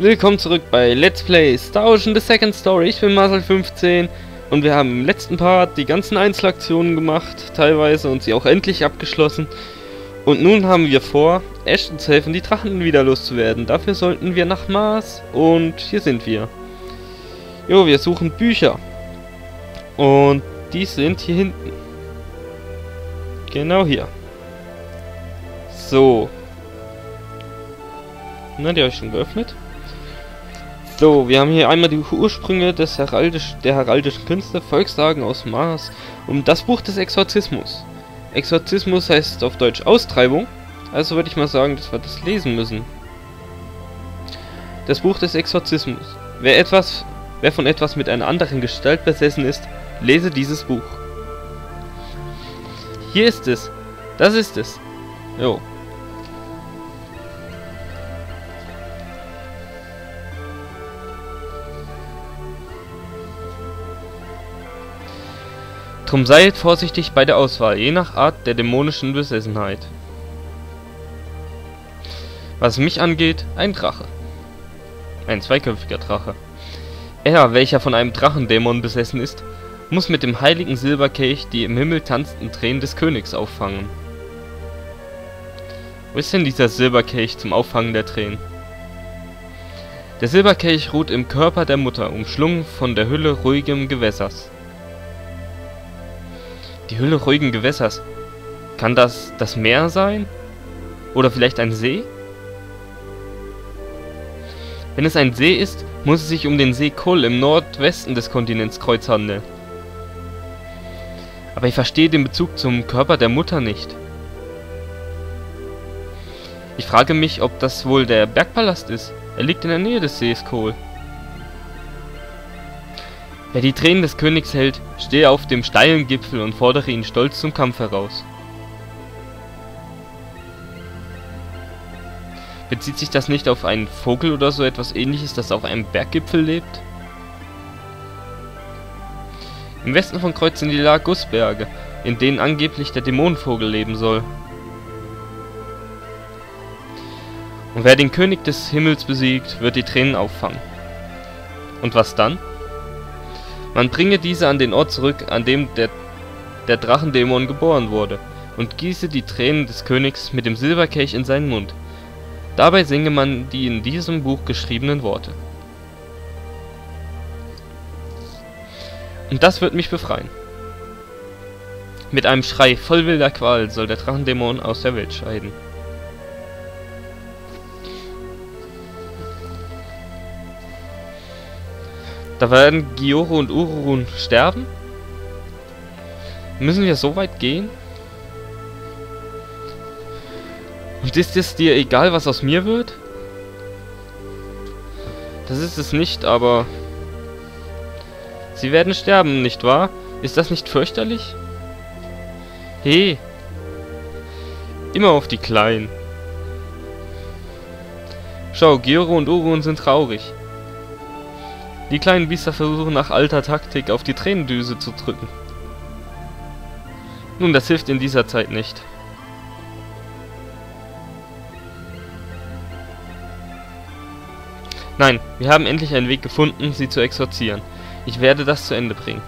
Willkommen zurück bei Let's Play Star Ocean The Second Story. Ich bin Marcel15 und wir haben im letzten Part die ganzen Einzelaktionen gemacht, teilweise, und sie auch endlich abgeschlossen. Und nun haben wir vor, Ashton zu helfen, die Drachen wieder loszuwerden. Dafür sollten wir nach Mars und hier sind wir. Jo, wir suchen Bücher. Und die sind hier hinten. Genau hier. So. Na, die habe ich schon geöffnet. So, wir haben hier einmal die Ursprünge des Heraldisch, der heraldischen Künste, Volkssagen aus Mars und das Buch des Exorzismus. Exorzismus heißt auf Deutsch Austreibung, also würde ich mal sagen, dass wir das lesen müssen. Das Buch des Exorzismus. Wer etwas, wer von etwas mit einer anderen Gestalt besessen ist, lese dieses Buch. Hier ist es. Das ist es. Jo. Drum seid vorsichtig bei der Auswahl, je nach Art der dämonischen Besessenheit. Was mich angeht, ein Drache. Ein zweiköpfiger Drache. Er, welcher von einem Drachendämon besessen ist, muss mit dem heiligen Silberkelch die im Himmel tanzenden Tränen des Königs auffangen. Wo ist denn dieser Silberkelch zum Auffangen der Tränen? Der Silberkelch ruht im Körper der Mutter, umschlungen von der Hülle ruhigem Gewässers. Die Hülle ruhigen Gewässers. Kann das das Meer sein? Oder vielleicht ein See? Wenn es ein See ist, muss es sich um den See Kull im Nordwesten des Kontinents Kreuz handeln. Aber ich verstehe den Bezug zum Körper der Mutter nicht. Ich frage mich, ob das wohl der Bergpalast ist. Er liegt in der Nähe des Sees Kohl. Wer die Tränen des Königs hält, stehe auf dem steilen Gipfel und fordere ihn stolz zum Kampf heraus. Bezieht sich das nicht auf einen Vogel oder so etwas ähnliches, das auf einem Berggipfel lebt? Im Westen von Kreuz sind die Lagusberge, in denen angeblich der Dämonenvogel leben soll. Und wer den König des Himmels besiegt, wird die Tränen auffangen. Und was dann? Man bringe diese an den Ort zurück, an dem der, Drachendämon geboren wurde, und gieße die Tränen des Königs mit dem Silberkelch in seinen Mund. Dabei singe man die in diesem Buch geschriebenen Worte. Und das wird mich befreien. Mit einem Schrei voll wilder Qual soll der Drachendämon aus der Welt scheiden. Da werden Gioro und Ururun sterben? Müssen wir so weit gehen? Und ist es dir egal, was aus mir wird? Das ist es nicht, aber... Sie werden sterben, nicht wahr? Ist das nicht fürchterlich? Hey! Immer auf die Kleinen. Schau, Giro und Urun sind traurig. Die kleinen Biester versuchen nach alter Taktik auf die Tränendüse zu drücken. Nun, das hilft in dieser Zeit nicht. Nein, wir haben endlich einen Weg gefunden, sie zu exorzieren. Ich werde das zu Ende bringen.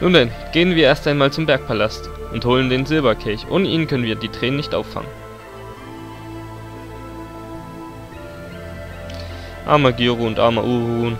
Nun denn, gehen wir erst einmal zum Bergpalast und holen den Silberkelch. Ohne ihn können wir die Tränen nicht auffangen. Armer Giro und armer Urun.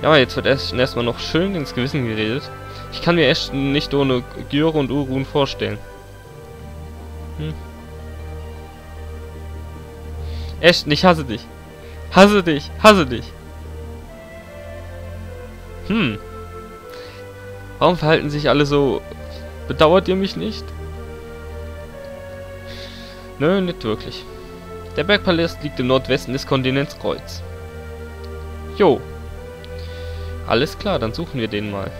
Ja, jetzt wird erst erstmal noch schön ins Gewissen geredet. Ich kann mir echt nicht ohne Giro und Urun vorstellen. Hm. Ashton, ich hasse dich. Hasse dich, hasse dich. Hm. Warum verhalten sich alle so... Bedauert ihr mich nicht? Nö, nicht wirklich. Der Bergpalast liegt im Nordwesten des Kontinents Kreuz. Jo. Alles klar, dann suchen wir den mal.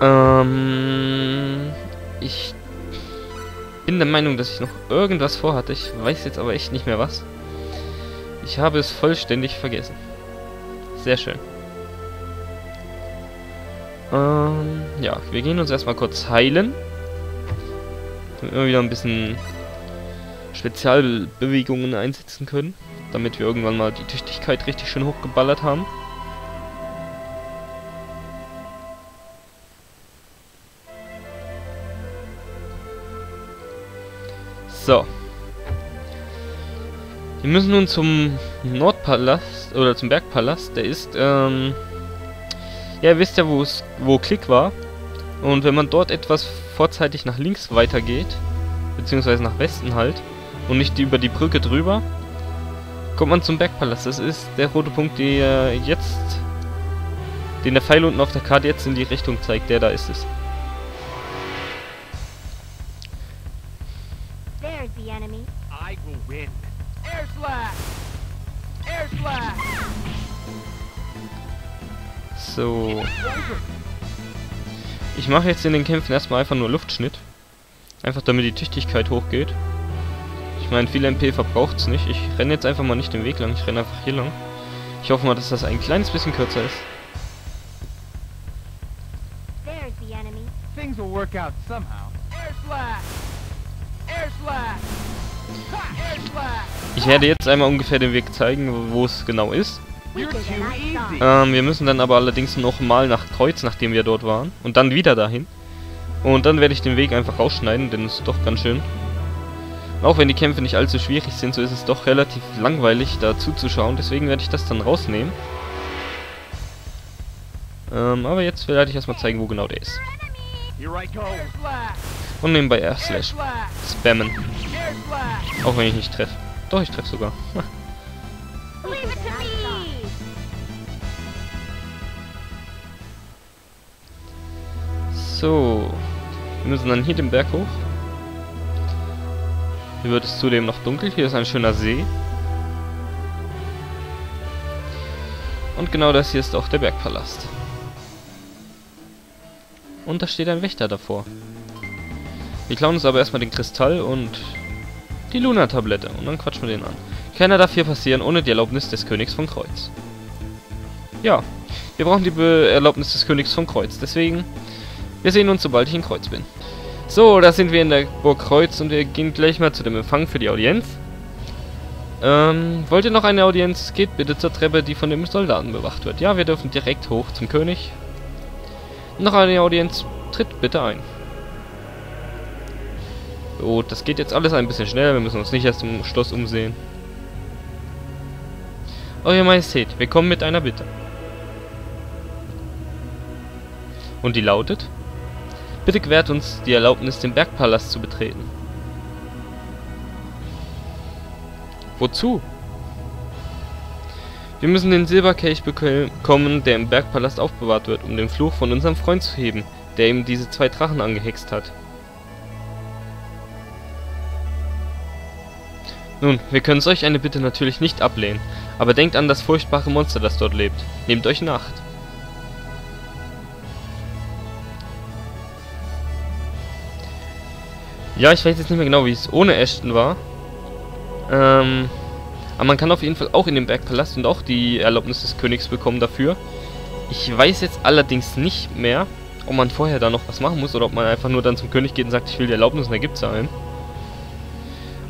Ähm, ich bin der Meinung, dass ich noch irgendwas vorhatte. Ich weiß jetzt aber echt nicht mehr was. Ich habe es vollständig vergessen. Sehr schön. Ähm, ja, wir gehen uns erstmal kurz heilen. Wir wieder ein bisschen Spezialbewegungen einsetzen können, damit wir irgendwann mal die Tüchtigkeit richtig schön hochgeballert haben. So. Wir müssen nun zum Nordpalast, oder zum Bergpalast. Der ist, ähm... Ja, ihr wisst ja, wo Klick war. Und wenn man dort etwas vorzeitig nach links weitergeht, beziehungsweise nach Westen halt, und nicht über die Brücke drüber, kommt man zum Bergpalast. Das ist der rote Punkt, der jetzt, den der Pfeil unten auf der Karte jetzt in die Richtung zeigt. Der da ist es. So. Ich mache jetzt in den Kämpfen erstmal einfach nur Luftschnitt. Einfach damit die Tüchtigkeit hochgeht. Ich meine, viel MP verbraucht es nicht. Ich renne jetzt einfach mal nicht den Weg lang. Ich renne einfach hier lang. Ich hoffe mal, dass das ein kleines bisschen kürzer ist. Ich werde jetzt einmal ungefähr den Weg zeigen, wo es genau ist. Ähm, wir müssen dann aber allerdings noch mal nach Kreuz, nachdem wir dort waren. Und dann wieder dahin. Und dann werde ich den Weg einfach rausschneiden, denn es ist doch ganz schön. Auch wenn die Kämpfe nicht allzu schwierig sind, so ist es doch relativ langweilig, da zuzuschauen. Deswegen werde ich das dann rausnehmen. Ähm, aber jetzt werde ich erstmal zeigen, wo genau der ist. Und nebenbei R Slash spammen. Auch wenn ich nicht treffe. Doch, ich treffe sogar. So. Wir müssen dann hier den Berg hoch. Hier wird es zudem noch dunkel. Hier ist ein schöner See. Und genau das hier ist auch der Bergpalast. Und da steht ein Wächter davor. Wir klauen uns aber erstmal den Kristall und die Luna-Tablette. Und dann quatschen wir den an. Keiner darf hier passieren ohne die Erlaubnis des Königs von Kreuz. Ja, wir brauchen die Be Erlaubnis des Königs von Kreuz. Deswegen wir sehen uns, sobald ich in Kreuz bin. So, da sind wir in der Burg Kreuz und wir gehen gleich mal zu dem Empfang für die Audienz. Ähm, wollt ihr noch eine Audienz? Geht bitte zur Treppe, die von dem Soldaten bewacht wird. Ja, wir dürfen direkt hoch zum König. Noch eine Audienz? Tritt bitte ein. So, das geht jetzt alles ein bisschen schneller. Wir müssen uns nicht erst im Schloss umsehen. Euer Majestät, wir kommen mit einer Bitte. Und die lautet? Bitte gewährt uns die Erlaubnis, den Bergpalast zu betreten. Wozu? Wir müssen den Silberkelch bekommen, der im Bergpalast aufbewahrt wird, um den Fluch von unserem Freund zu heben, der ihm diese zwei Drachen angehext hat. Nun, wir können solch eine Bitte natürlich nicht ablehnen, aber denkt an das furchtbare Monster, das dort lebt. Nehmt euch Nacht. Ja, ich weiß jetzt nicht mehr genau, wie es ohne Ashton war. Ähm, aber man kann auf jeden Fall auch in den Bergpalast und auch die Erlaubnis des Königs bekommen dafür. Ich weiß jetzt allerdings nicht mehr, ob man vorher da noch was machen muss oder ob man einfach nur dann zum König geht und sagt, ich will die Erlaubnis und er gibt es einem.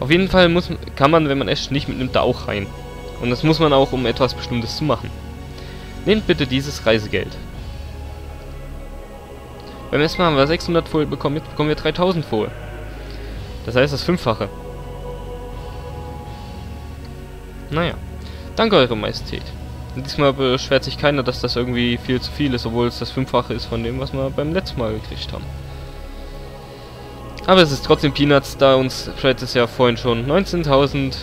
Auf jeden Fall muss, kann man, wenn man Ashton nicht mitnimmt, da auch rein. Und das muss man auch, um etwas Bestimmtes zu machen. Nehmt bitte dieses Reisegeld. Beim ersten Mal haben wir 600 Fohl bekommen, jetzt bekommen wir 3000 Fohl. Das heißt das Fünffache. Naja. Danke, Eure Majestät. Diesmal beschwert sich keiner, dass das irgendwie viel zu viel ist, obwohl es das Fünffache ist von dem, was wir beim letzten Mal gekriegt haben. Aber es ist trotzdem Peanuts, da uns Fred es ja vorhin schon 19.000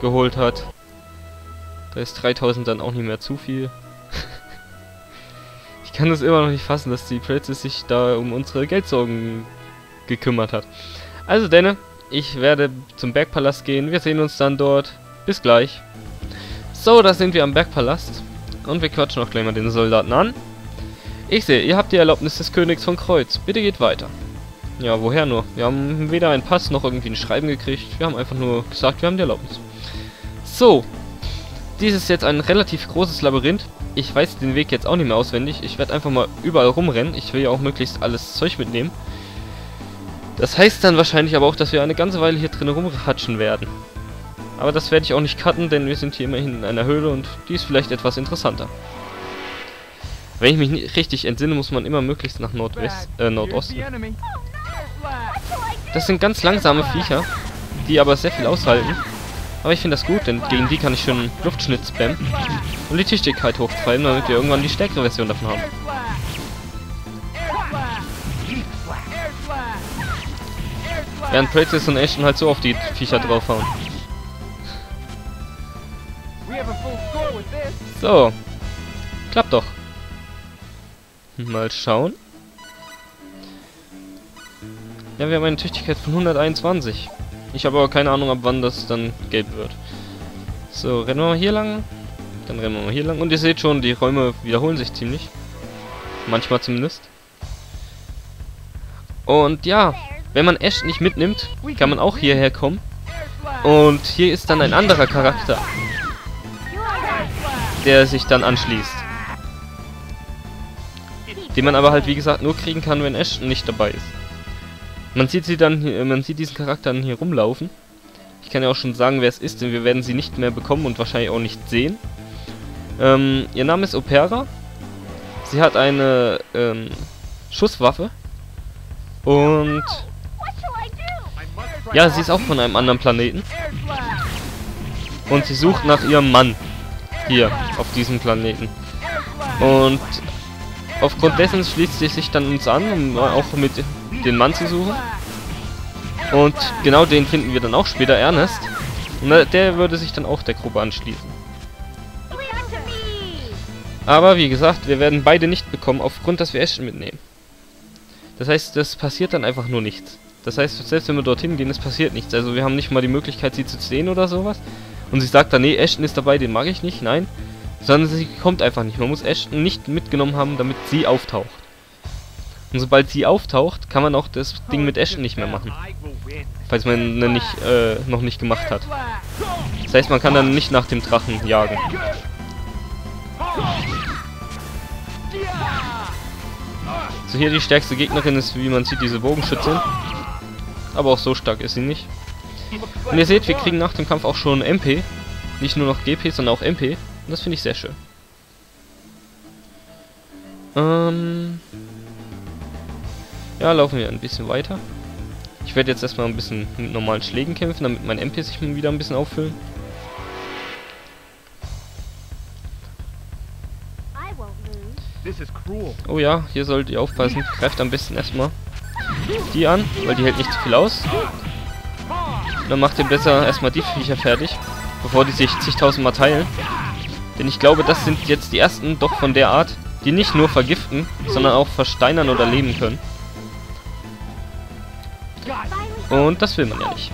geholt hat. Da ist 3.000 dann auch nicht mehr zu viel. ich kann das immer noch nicht fassen, dass die Princess sich da um unsere Geldsorgen gekümmert hat. Also Denne, ich werde zum Bergpalast gehen. Wir sehen uns dann dort. Bis gleich. So, da sind wir am Bergpalast. Und wir quatschen auch gleich mal den Soldaten an. Ich sehe, ihr habt die Erlaubnis des Königs von Kreuz. Bitte geht weiter. Ja, woher nur? Wir haben weder einen Pass noch irgendwie ein Schreiben gekriegt. Wir haben einfach nur gesagt, wir haben die Erlaubnis. So. Dies ist jetzt ein relativ großes Labyrinth. Ich weiß den Weg jetzt auch nicht mehr auswendig. Ich werde einfach mal überall rumrennen. Ich will ja auch möglichst alles Zeug mitnehmen. Das heißt dann wahrscheinlich aber auch, dass wir eine ganze Weile hier drin rumratschen werden. Aber das werde ich auch nicht cutten, denn wir sind hier immerhin in einer Höhle und die ist vielleicht etwas interessanter. Wenn ich mich nicht richtig entsinne, muss man immer möglichst nach Nordwest, äh, Nordosten. Das sind ganz langsame Viecher, die aber sehr viel aushalten. Aber ich finde das gut, denn gegen die kann ich schon Luftschnitt spammen und die Tischdickheit hochtreiben, damit wir irgendwann die stärkere Version davon haben. Während Praxis und Ashton halt so auf die Viecher draufhauen. So. Klappt doch. Mal schauen. Ja, wir haben eine Tüchtigkeit von 121. Ich habe aber keine Ahnung, ab wann das dann gelb wird. So, rennen wir mal hier lang. Dann rennen wir mal hier lang. Und ihr seht schon, die Räume wiederholen sich ziemlich. Manchmal zumindest. Und ja, wenn man Ash nicht mitnimmt, kann man auch hierher kommen. Und hier ist dann ein anderer Charakter, der sich dann anschließt. Den man aber halt, wie gesagt, nur kriegen kann, wenn Ash nicht dabei ist. Man sieht sie dann, hier, man sieht diesen Charakter dann hier rumlaufen. Ich kann ja auch schon sagen, wer es ist, denn wir werden sie nicht mehr bekommen und wahrscheinlich auch nicht sehen. Ähm, ihr Name ist Opera. Sie hat eine ähm, Schusswaffe. Und ja, sie ist auch von einem anderen Planeten. Und sie sucht nach ihrem Mann. Hier, auf diesem Planeten. Und aufgrund dessen schließt sie sich dann uns an, um auch mit den Mann zu suchen. Und genau den finden wir dann auch später, Ernest. Und der würde sich dann auch der Gruppe anschließen. Aber wie gesagt, wir werden beide nicht bekommen, aufgrund, dass wir Ashton mitnehmen. Das heißt, das passiert dann einfach nur nichts. Das heißt, selbst wenn wir dorthin gehen, es passiert nichts. Also wir haben nicht mal die Möglichkeit, sie zu sehen oder sowas. Und sie sagt dann, nee, Ashton ist dabei, den mag ich nicht. Nein. Sondern sie kommt einfach nicht. Man muss Ashton nicht mitgenommen haben, damit sie auftaucht. Und sobald sie auftaucht, kann man auch das Ding mit Ashton nicht mehr machen. Falls man ihn nicht, äh, noch nicht gemacht hat. Das heißt, man kann dann nicht nach dem Drachen jagen. So, hier die stärkste Gegnerin ist, wie man sieht, diese Bogenschützin. Aber auch so stark ist sie nicht. Und ihr seht, wir kriegen nach dem Kampf auch schon MP. Nicht nur noch GP, sondern auch MP. Und das finde ich sehr schön. Ähm... Ja, laufen wir ein bisschen weiter. Ich werde jetzt erstmal ein bisschen mit normalen Schlägen kämpfen, damit mein MP sich wieder ein bisschen auffüllen. Oh ja, hier solltet ihr aufpassen. Greift am besten erstmal die an, weil die hält nicht zu viel aus. Dann macht ihr besser erstmal die Viecher fertig, bevor die sich zigtausendmal teilen. Denn ich glaube, das sind jetzt die ersten doch von der Art, die nicht nur vergiften, sondern auch versteinern oder leben können. Und das will man ja nicht.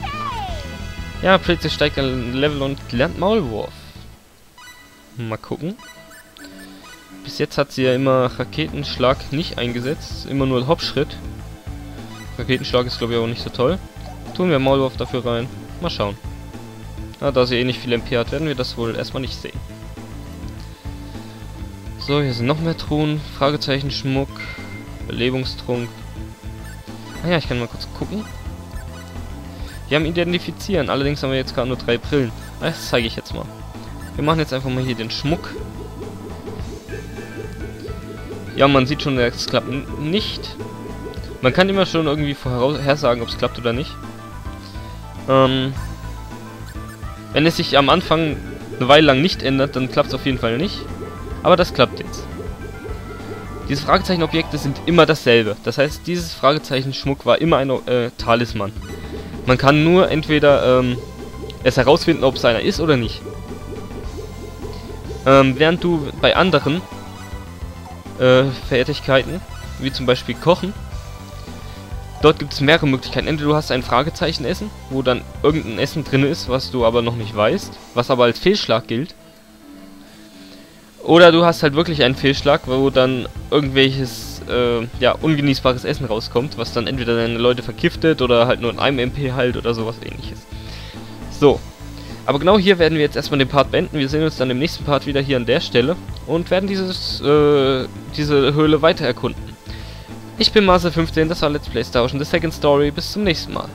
Ja, Princess steigt ein Level und lernt Maulwurf. Mal gucken. Bis jetzt hat sie ja immer Raketenschlag nicht eingesetzt, immer nur Hauptschritt. Raketenschlag ist glaube ich auch nicht so toll. Tun wir Maulwurf dafür rein. Mal schauen. Na, da sie eh nicht viel MP hat, werden wir das wohl erstmal nicht sehen. So, hier sind noch mehr Truhen. Fragezeichen Schmuck. Belebungstrunk. Ah ja, ich kann mal kurz gucken. Wir haben identifizieren. Allerdings haben wir jetzt gerade nur drei Brillen. Das zeige ich jetzt mal. Wir machen jetzt einfach mal hier den Schmuck. Ja, man sieht schon, es klappt nicht. Man kann immer schon irgendwie vorhersagen, ob es klappt oder nicht. Ähm, wenn es sich am Anfang eine Weile lang nicht ändert, dann klappt es auf jeden Fall nicht. Aber das klappt jetzt. Diese Fragezeichenobjekte sind immer dasselbe. Das heißt, dieses Fragezeichen-Schmuck war immer ein äh, Talisman. Man kann nur entweder ähm, es herausfinden, ob es einer ist oder nicht. Ähm, während du bei anderen äh, Fertigkeiten, wie zum Beispiel Kochen, dort gibt es mehrere Möglichkeiten. Entweder du hast ein Fragezeichen-Essen, wo dann irgendein Essen drin ist, was du aber noch nicht weißt, was aber als Fehlschlag gilt. Oder du hast halt wirklich einen Fehlschlag, wo dann irgendwelches äh, ja, ungenießbares Essen rauskommt, was dann entweder deine Leute vergiftet oder halt nur in einem MP halt oder sowas ähnliches. So, aber genau hier werden wir jetzt erstmal den Part beenden. Wir sehen uns dann im nächsten Part wieder hier an der Stelle und werden dieses, äh, diese Höhle weiter erkunden. Ich bin Marcel15, das war Let's Play Star Ocean The Second Story. Bis zum nächsten Mal.